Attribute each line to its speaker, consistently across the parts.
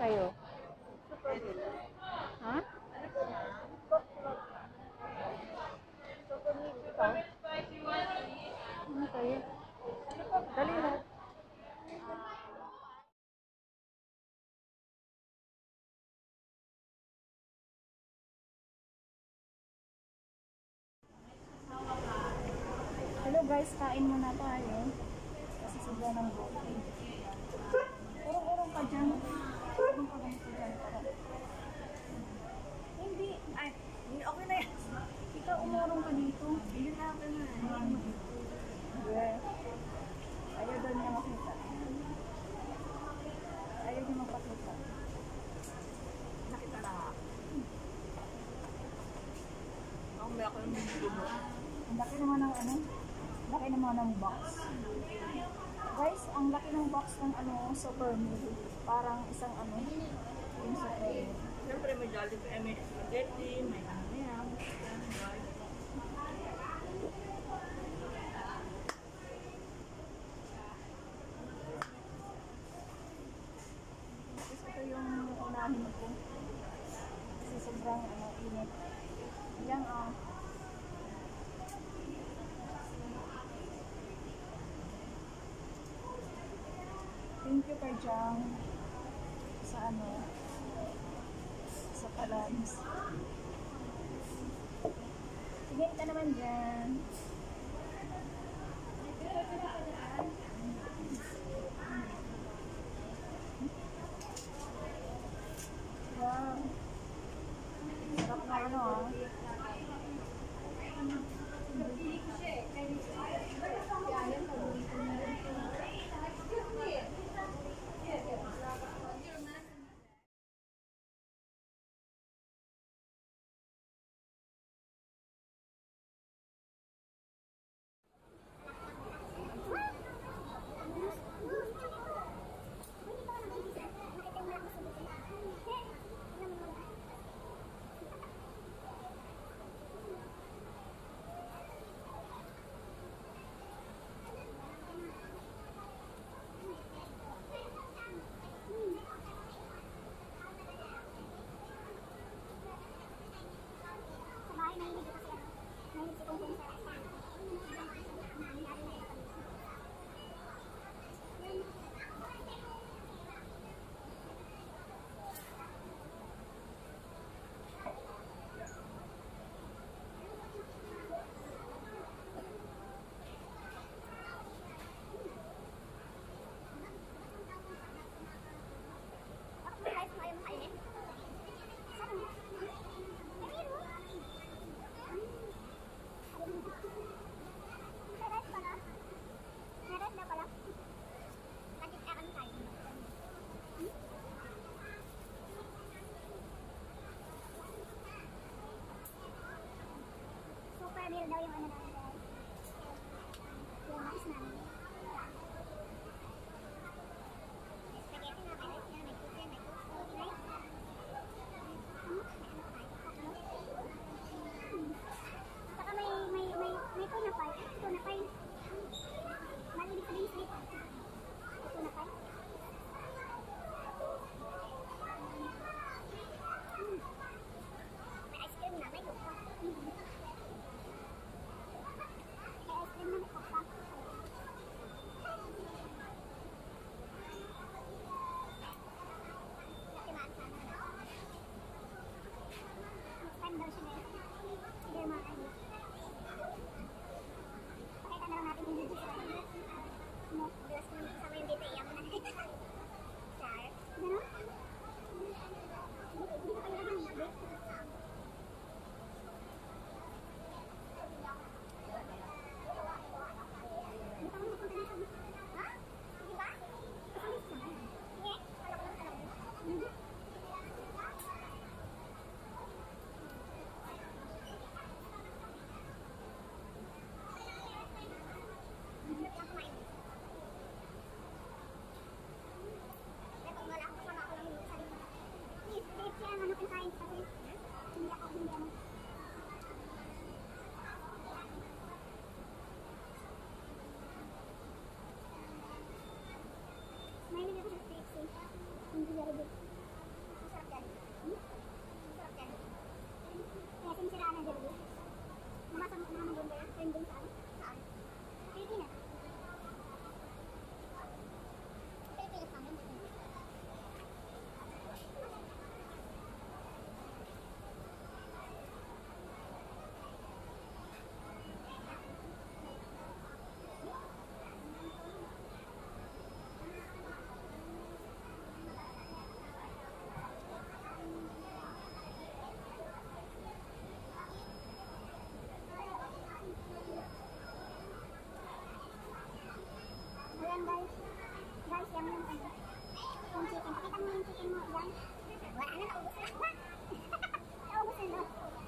Speaker 1: sa'yo? Ha?
Speaker 2: Ano
Speaker 1: sa'yo?
Speaker 2: Dali na.
Speaker 1: Hello guys, kain muna tayo. Kasi sobra ng buhay.
Speaker 2: May ako yung video mo.
Speaker 1: Ang laki naman ng ano? Laki naman ng box. Guys, ang laki ng box ng ano, super meal. Parang isang ano, yung meal.
Speaker 2: Siyempre may Jollibee, eh, may spaghetti, may ano yan.
Speaker 1: Tapos ito yung unahin ko. Kasi sobrang ano, init. Yan ah. Thank kay Jang sa ano sa palans. Tingin ka naman dyan. Wow. Sarap na ano ah.
Speaker 3: Sa bahay, mahilig ko kasi ano. Mahilig si Kung Kung sa sa Bakit may rice mo ayaw mo kainin? Saan mo? Ay, meron. May rice pala. May rice na pala. Nagit ka kami kain. Super meal daw yung Ayan guys. Guys, yan yung ano. Yung chicken. Pakita mo yung chicken mo. Yan. Wala na, naubos na. naubos na na. Oh.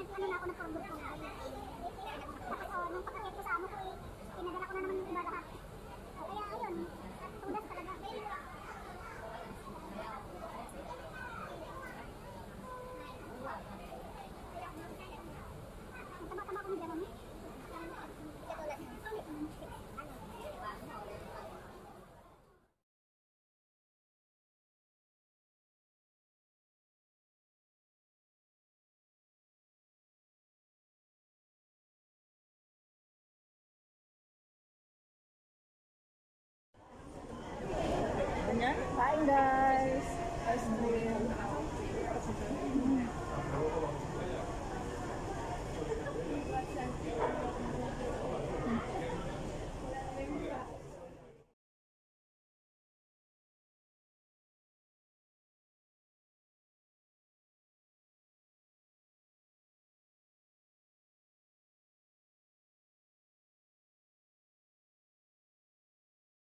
Speaker 3: nag-ano na ako ng Chromebook ko na. Tapos, oh, nung pagkakit ko sa amo ko, pinadala ko na naman
Speaker 1: yung iba lahat. Ayun,